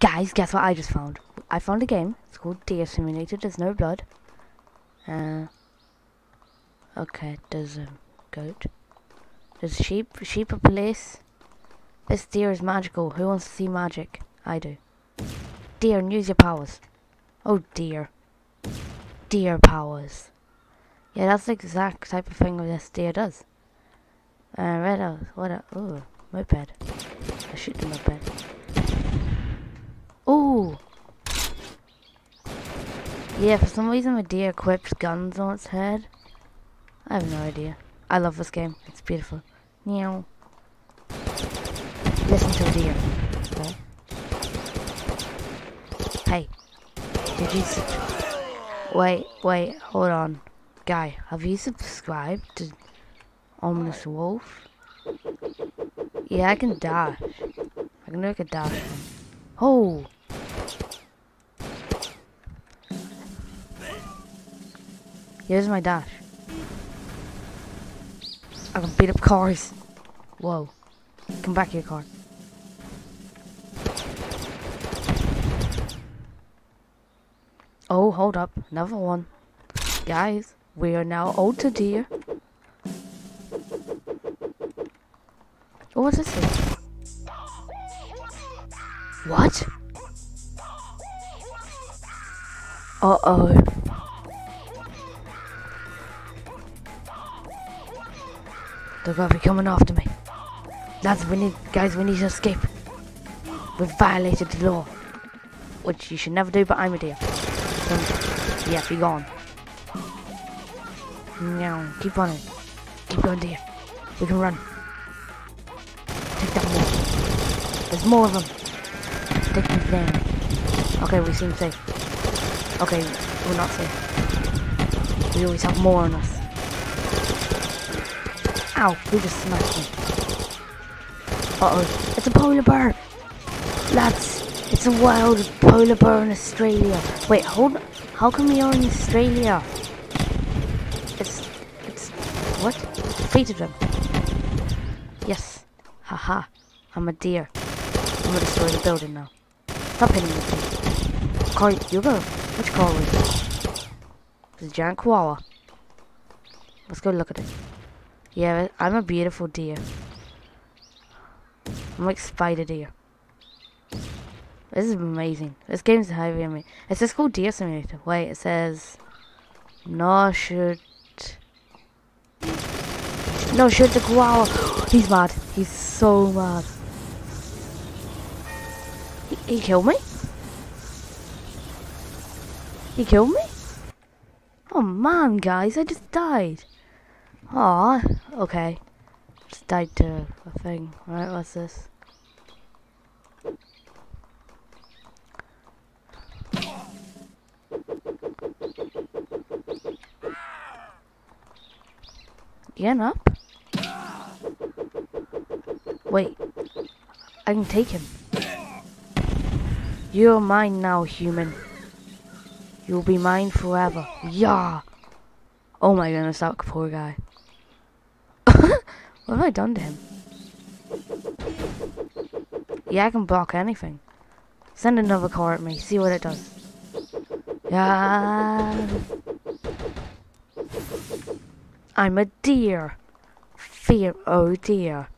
Guys, guess what I just found? I found a game. It's called Deer Simulator. There's no blood. Uh, okay, there's a goat. There's a sheep. Sheep a police. This deer is magical. Who wants to see magic? I do. Deer, use your powers. Oh dear. Deer powers. Yeah, that's the exact type of thing this deer does. Uh, red house. What a. Ooh, moped. I shoot the moped. Ooh! Yeah, for some reason my deer equips guns on its head. I have no idea. I love this game. It's beautiful. Meow. Listen to deer. Okay. Hey. Did you... Wait, wait, hold on. Guy, have you subscribed to Ominous Wolf? Yeah, I can dash. I can make a dash. Oh! Here's my dash. I can beat up cars. Whoa. Come back here, car. Oh, hold up. Another one. Guys, we are now ultra deer. Oh, what's this thing? What? Uh-oh. They're gonna be coming after me. Lads, we need, guys, we need to escape. We've violated the law. Which you should never do, but I'm a deer. So, yeah, be gone. Meow, keep running. Keep going, deer. We can run. Take that. There's more of them. Take them down. Okay, we seem safe. Okay, we're not safe. We always have more on us. Ow, who just smashed me? Uh-oh, it's a polar bear! Lads, it's a wild polar bear in Australia. Wait, hold on. How come we are in Australia? It's, it's, what? Defeated them. Yes. Haha. I'm a deer. I'm gonna destroy the building now. Stop hitting me. Car, you go. Which car was it? A giant koala. Let's go look at it. Yeah, I'm a beautiful deer. I'm like spider deer. This is amazing. This game's heavy on me. It says called Deer Simulator. Wait, it says no shoot. No shoot the koala. He's mad. He's so mad. He, he killed me? He killed me? Oh man, guys, I just died. Aw, okay. Just died to a thing. Right, what's this? Getting up? Wait. I can take him. You're mine now, human. You'll be mine forever. Yeah. Oh my goodness, that poor guy. What have I done to him? Yeah, I can block anything. Send another car at me, see what it does. Yeah. I'm a deer. Fear, oh dear.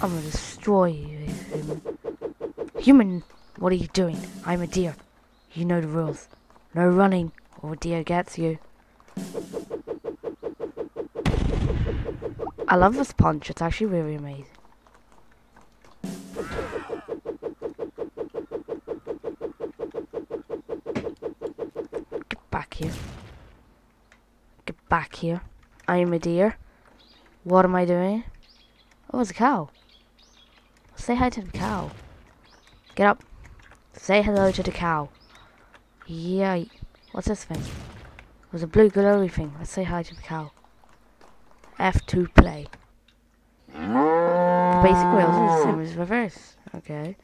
I'm gonna destroy you, human. Human, what are you doing? I'm a deer. You know the rules. No running, Oh or a deer gets you. I love this punch, it's actually really amazing. Get back here. Get back here. I'm a deer. What am I doing? Oh, it's a cow. Say hi to the cow. Get up. Say hello to the cow. Yeah. What's this thing? It was a blue glowy thing. Let's say hi to the cow. F2 play. The basic rails are the same as reverse. Okay.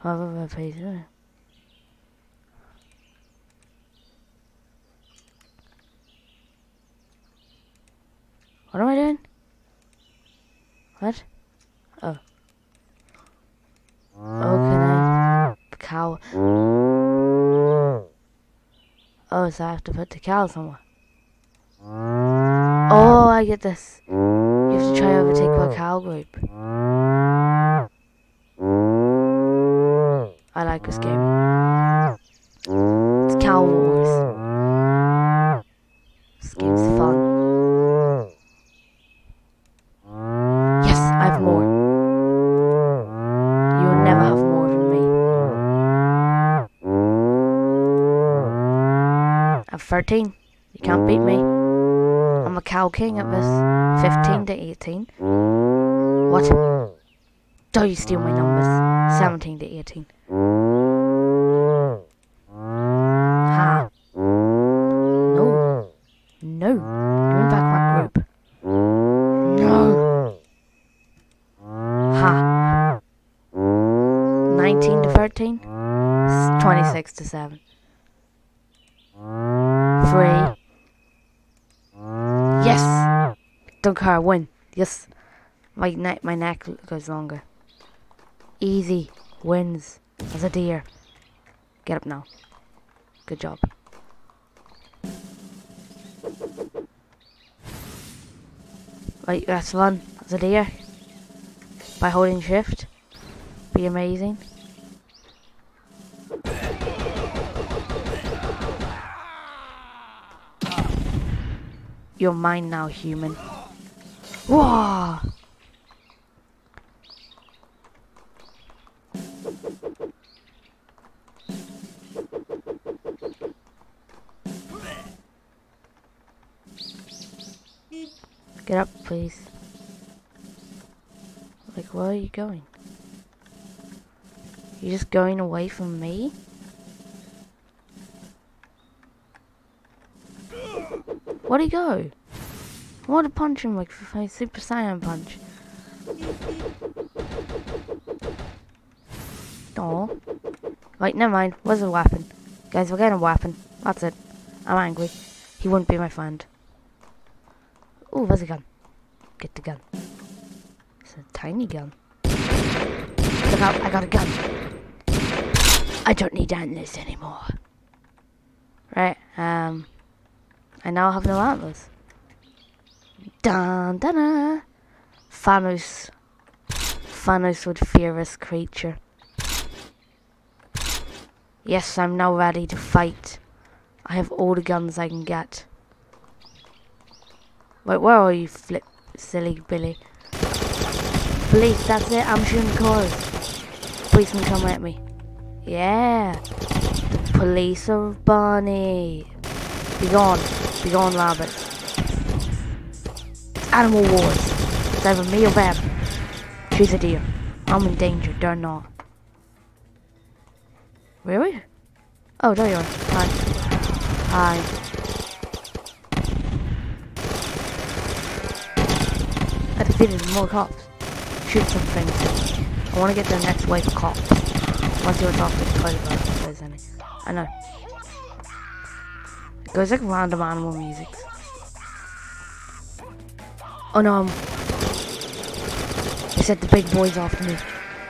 However, page. What am I doing? What? Oh. Oh, can I? Cow. Oh, so I have to put the cow somewhere. Mm. Oh, I get this. You have to try overtake my cow group. Mm. I like this game. It's Cow Wars. This game's fun. Yes, I have more. You will never have more than me. I have 13. You can't beat me. I'm a cow king at this. 15 to 18. What? Don't you steal my numbers. 17 to 18. Ha. No. No. Me back my group. No. Ha. 19 to 13. 26 to 7. 3. Yes. I win. Yes. My neck, my neck goes longer. Easy wins as a deer. Get up now. Good job. Right, that's fun as a deer. By holding shift. Be amazing. You're mine now, human. Whoa! Get up, please. Like, where are you going? You're just going away from me? Where'd he go? I want to punch him like Super Saiyan punch. Oh. Right, never mind. Where's the weapon? Guys, we're getting a weapon. That's it. I'm angry. He wouldn't be my friend. Oh, where's the gun? Get the gun. It's a tiny gun. Look out, I got a gun. I don't need antlers anymore. Right, um... I now have no antlers. Dun dun dun! Thanos. Thanos would fear this creature. Yes, I'm now ready to fight. I have all the guns I can get. Wait, where are you, flip, silly Billy? Police, that's it. I'm shooting cars. Policemen come at me. Yeah. The police are Barney. Be gone. Be rabbit. It's Animal Wars. It's either me or them. Choose a deer. I'm in danger. They're not. Really? Oh, there you are. Hi. Hi. I defeated more cops. Shoot some things. I want to get the next wave of cops. Once you talk to the if there's any. I know. Goes like random animal music. Oh no, I'm... Said the big boy's after me.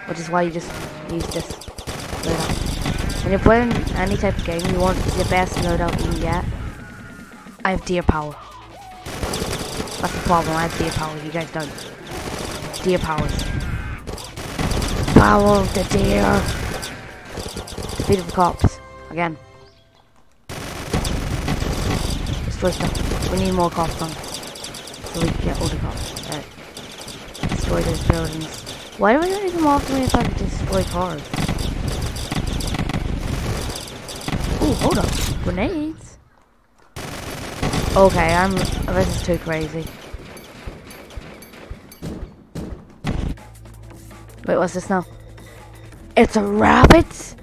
Which is why you just use this loadout. When you're playing any type of game, you want the best loadout you can get. I have deer power. That's the problem, I have deer power, you guys don't. Deer powers. Power of the deer. Speed of the cops. Again. Destroy stuff. We need more on. So we can get all the cops. Right. Destroy those buildings. Why do we not even after me if I can destroy cars? Ooh, hold up. Grenades? Okay, I'm. This is too crazy. Wait, what's this now? It's a rabbit?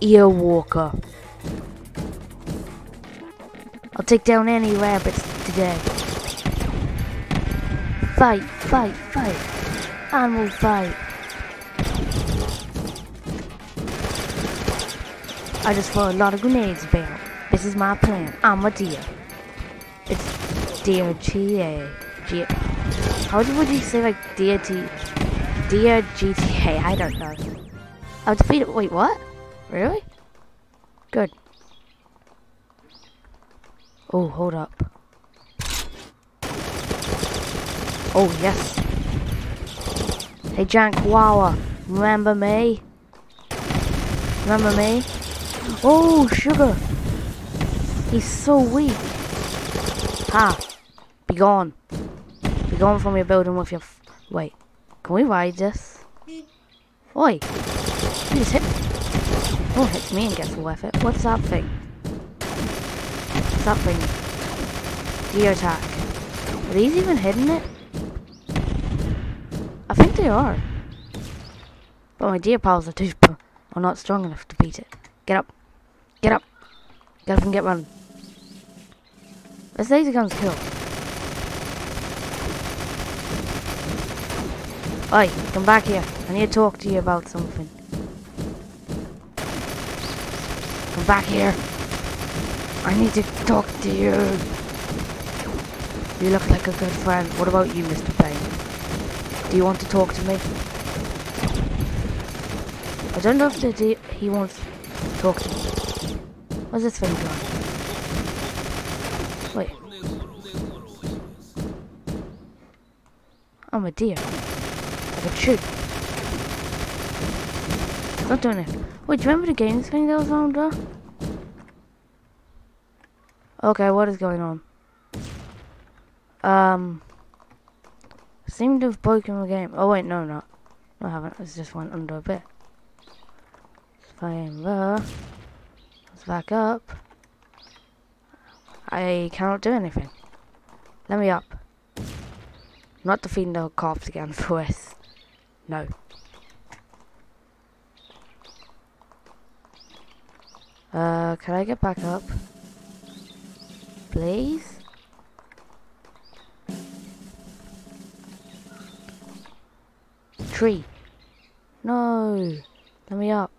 Earwalker. I'll take down any rabbits today. Fight, fight, fight. Animal fight. I just throw a lot of grenades about. This is my plan. I'm a deer. It's deer How would you say like dear T dear GTA? I don't know. I'll defeat it. Wait, what? Really? Good. Oh, hold up. Oh, yes. Hey, Jank Wawa, remember me? Remember me? Oh, Sugar! He's so weak. Ha! Be gone. Be gone from your building with your... Wait. Can we ride this? Oi! You just hit. Oh, hits me and gets away with it. What's that thing? What's that thing? Gear attack. Are these even hidden it? I think they are. But my deer pals are too are not strong enough to beat it. Get up. Get up. Get up and get running. This laser gun's kill. Oi, come back here. I need to talk to you about something. Come back here. I need to talk to you. You look like a good friend. What about you, Mr. Payne? Do you want to talk to me? I don't know if the he wants to talk to me. What's this thing doing? Wait. Oh, I'm a deer. I can shoot. Not doing it. Wait, do you remember the games thing that was on there? Okay, what is going on? Um seem to have broken the game. Oh wait, no, not. No, I haven't. It's just went under a bit. Fine there. Let's back up. I cannot do anything. Let me up. Not defeating the cops again for this. No. Uh, can I get back up? Please? tree. No. Let me up.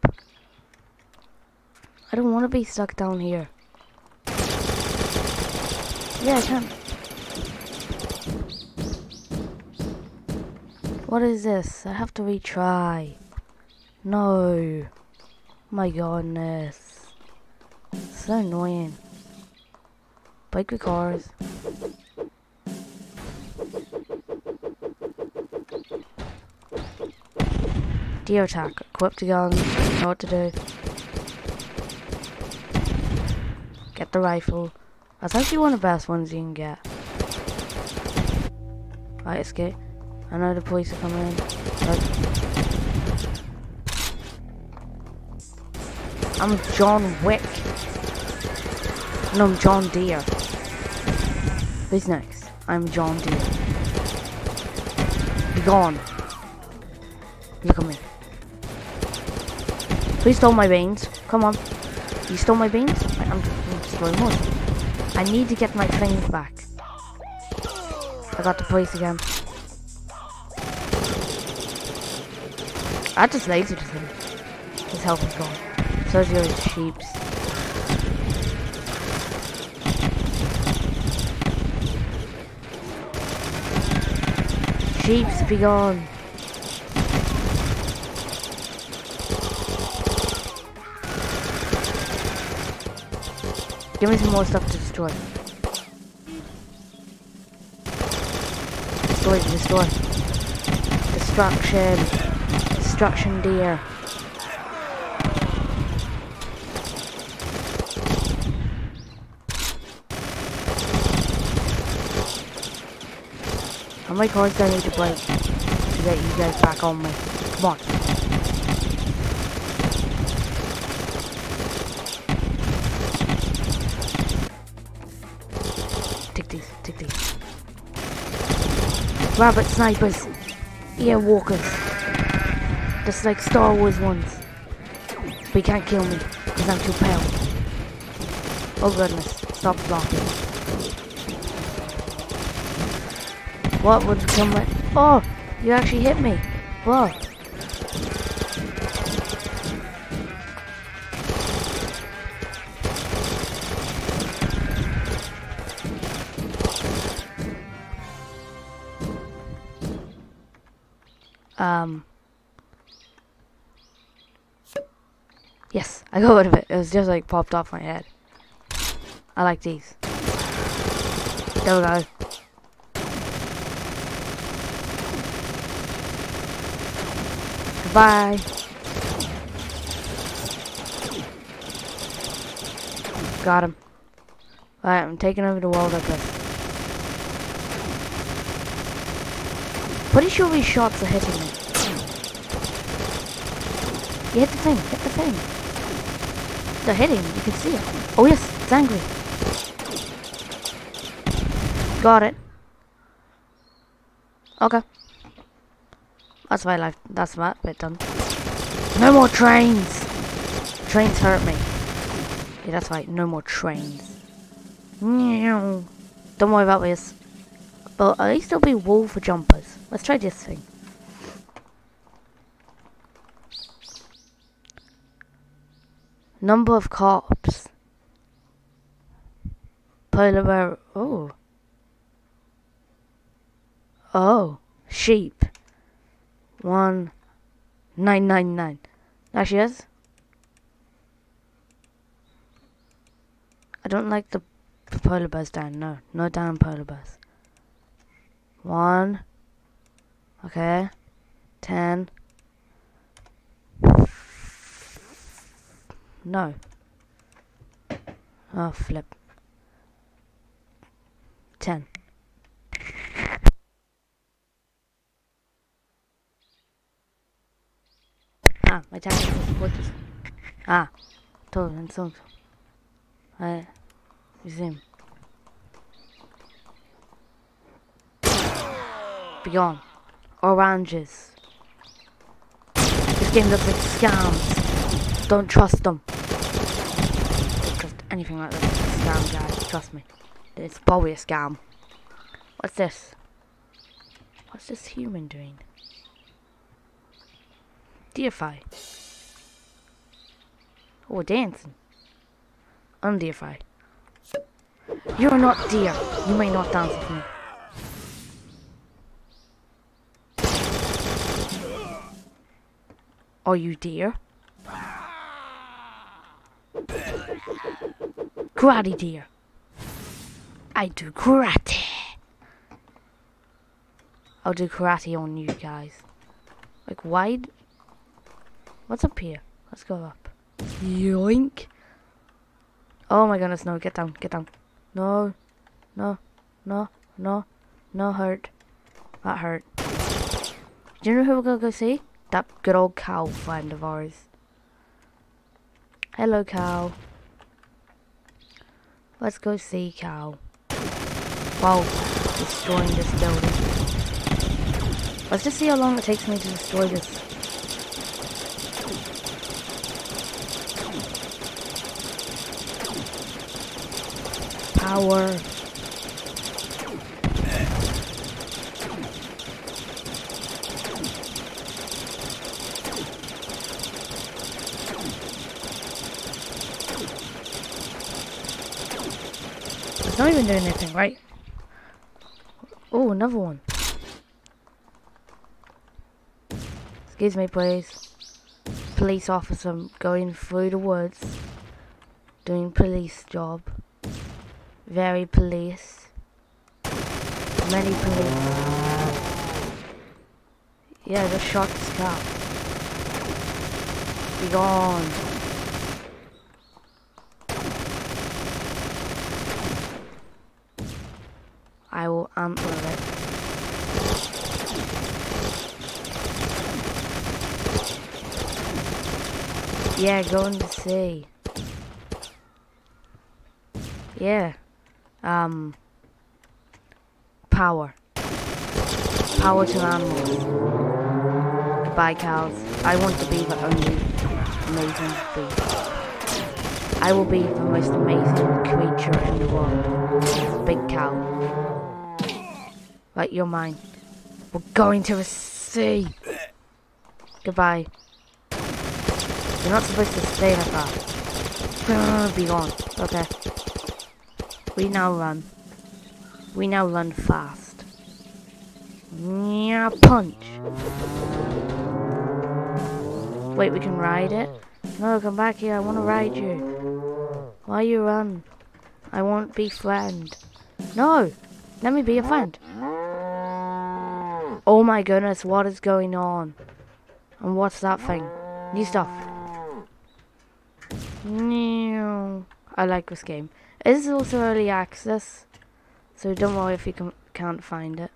I don't want to be stuck down here. Yeah, I can't. What is this? I have to retry. No. My goodness. So annoying. Break the cars. Deer attack. Equip the gun. Know what to do. Get the rifle. That's actually one of the best ones you can get. Right, escape. I know the police are coming in. But I'm John Wick. No, I'm John Deere. Who's next? I'm John Deere. Be gone. Look at me. Please stole my beans. Come on. You stole my beans? I'm, I'm destroying. I need to get my things back. I got the place again. I just lasered him. His health is gone. So is your sheep's. Sheeps be gone. Give me some more stuff to destroy. Destroy, destroy. Destruction. Destruction deer. How many cars do I need to break to get you guys back on me? Come on. rabbit snipers, ear walkers, just like Star Wars ones. But you can't kill me, because I'm too pale. Oh goodness, stop blocking. What would come with? Oh, you actually hit me. Whoa. Um. Yes, I got rid of it. It was just like popped off my head. I like these. There we go. Goodbye. Got him. Alright, I'm taking over the world this. Pretty sure these shots are hitting me. You hit the thing, hit the thing. They're hitting, you can see it. Oh yes, it's angry. Got it. Okay. That's my life. That's that bit done. No more trains! Trains hurt me. Yeah, that's right. No more trains. Don't worry about this. But at least there'll be wool for jumpers. Let's try this thing. Number of cops. Polar bear. Oh. Oh. Sheep. One. Nine nine nine. There she is. I don't like the polar bears down. No. No down polar bears. One. Okay. Ten. No. Oh, flip. Ten. Ah, my tactical support is... Ah. Todo, então... I... Resume. Be gone. Oranges. This game looks like scams. Don't trust them. Don't trust anything like a scam, guys. Trust me. It's probably a scam. What's this? What's this human doing? Deify. Oh, dancing. Undeify. You're not dear. You may not dance with me. Are you dear? Karate dear. I do karate. I'll do karate on you guys. Like wide. What's up here? Let's go up. Yoink. Oh my goodness, no, get down, get down. No, no, no, no, no hurt. That hurt. Do you know who we're gonna go see? That good old cow friend of ours. Hello, cow. Let's go see cow. Wow, destroying this building. Let's just see how long it takes me to destroy this. Power. It's not even doing anything, right? Oh, another one. Excuse me, please. Police officer going through the woods, doing police job. Very police. Many police. Yeah, the shot this car. Be gone. I will amp it. Yeah, go in the sea. Yeah. Um. Power. Power to animals. Goodbye, cows. I want to be the only amazing bee. I will be the most amazing creature in the world. Big cow. Right, you're mine. We're going to the sea. Goodbye. You're not supposed to stay like that. Be gone. Okay. We now run. We now run fast. Yeah, punch. Wait, we can ride it? No, come back here. I want to ride you. Why you run? I won't be friend. No! Let me be a friend. Oh my goodness, what is going on? And what's that thing? New stuff. I like this game. It is also early access, so don't worry if you can, can't find it.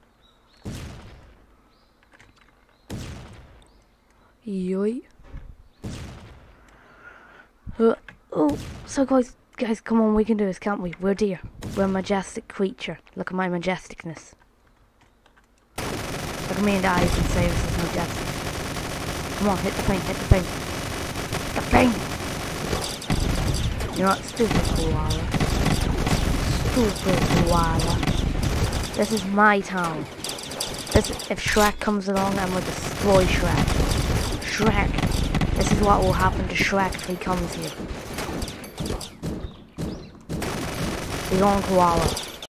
Yoy. Uh, oh, so guys, guys, come on, we can do this, can't we? We're deer. We're a majestic creature. Look at my majesticness. Look at me in the eyes and say this is majestic. Come on, hit the paint, hit the paint. The paint! You're not stupid, koala. Stupid. This is my town. This, if Shrek comes along, I'm gonna destroy Shrek. Shrek. This is what will happen to Shrek if he comes here. He's on koala.